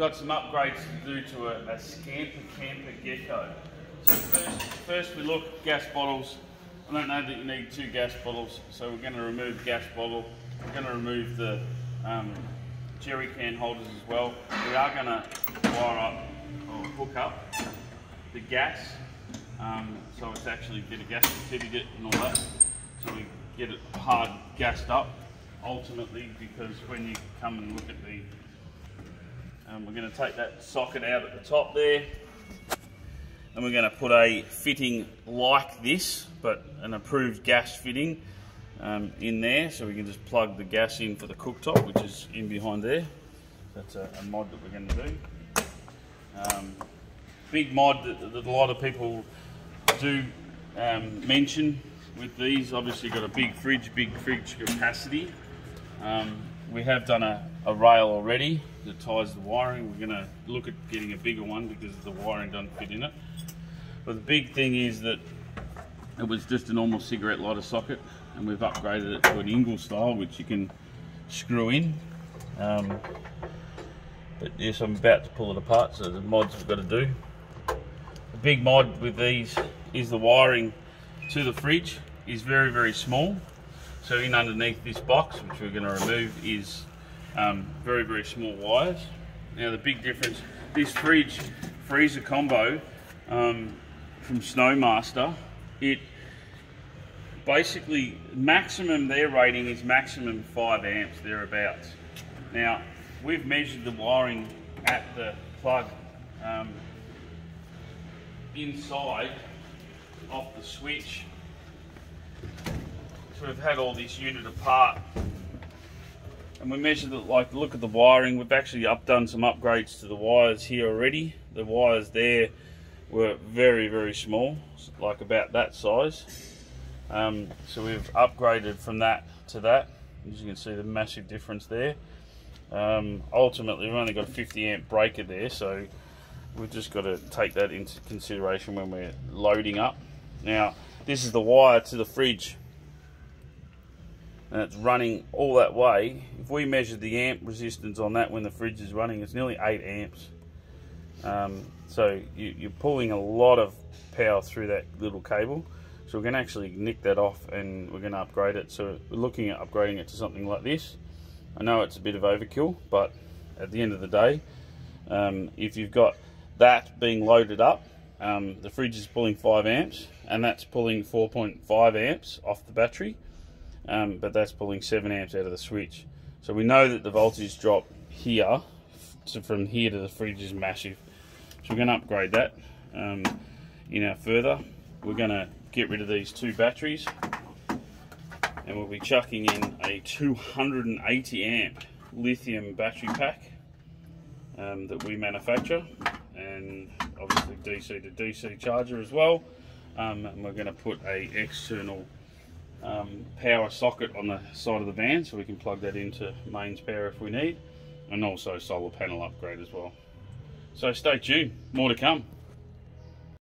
got some upgrades to do to a, a Scamper Kamper Gecko. So first, first we look gas bottles. I don't know that you need two gas bottles, so we're going to remove gas bottle. We're going to remove the um, jerry can holders as well. We are going to wire up or hook up the gas, um, so it's actually get a gas certificate and all that. So we get it hard gassed up ultimately because when you come and look at the um, we're going to take that socket out at the top there and we're going to put a fitting like this but an approved gas fitting um, in there so we can just plug the gas in for the cooktop which is in behind there. That's a, a mod that we're going to do. Um, big mod that, that, a lot of people do um, mention with these. Obviously got a big fridge big fridge capacity. Um, we have done a, a rail already that ties the wiring. We're going to look at getting a bigger one because the wiring doesn't fit in it. But the big thing is that it was just a normal cigarette lighter socket and we've upgraded it to an Engel style which you can screw in. Um, but yes, I'm about to pull it apart so the mods we've got to do. The big mod with these is the wiring to the fridge is very very small so in underneath this box, which we're going to remove, is um, very, very small wires. Now the big difference, this fridge freezer combo um, from SnoMaster, it basically maximum their rating is maximum 5 amps thereabouts. Now we've measured the wiring at the plug um, inside off the switch we've had all this unit apart. And we measured it like look at the wiring. We've actually up done some upgrades to the wires here already. The wires there were very very small like about that size. Um, so we've upgraded from that to that. As you can see the massive difference there. Um, ultimately we've only got a 50 amp breaker there so we've just got to take that into consideration when we're loading up. Now this is the wire to the fridge and it's running all that way, if we measure the amp resistance on that when the fridge is running, it's nearly 8 amps. Um, so you, are pulling a lot of power through that little cable. So we're going to actually nick that off and we're going to upgrade it. So we're looking at upgrading it to something like this. I know it's a bit of overkill, but at the end of the day, um, if you've got that being loaded up, um, the fridge is pulling 5 amps and that's pulling 4.5 amps off the battery um, but that's pulling 7 amps out of the switch. So we know that the voltage drop here, so from here to the fridge is massive. So we're going to upgrade that um, in our further. We're going to get rid of these two batteries and we'll be chucking in a 280 amp lithium battery pack um, that we manufacture and obviously DC to DC charger as well um, and we're going to put a external um, power socket on the side of the van so we can plug that into mains power if we need and also solar panel upgrade as well. So stay tuned, more to come.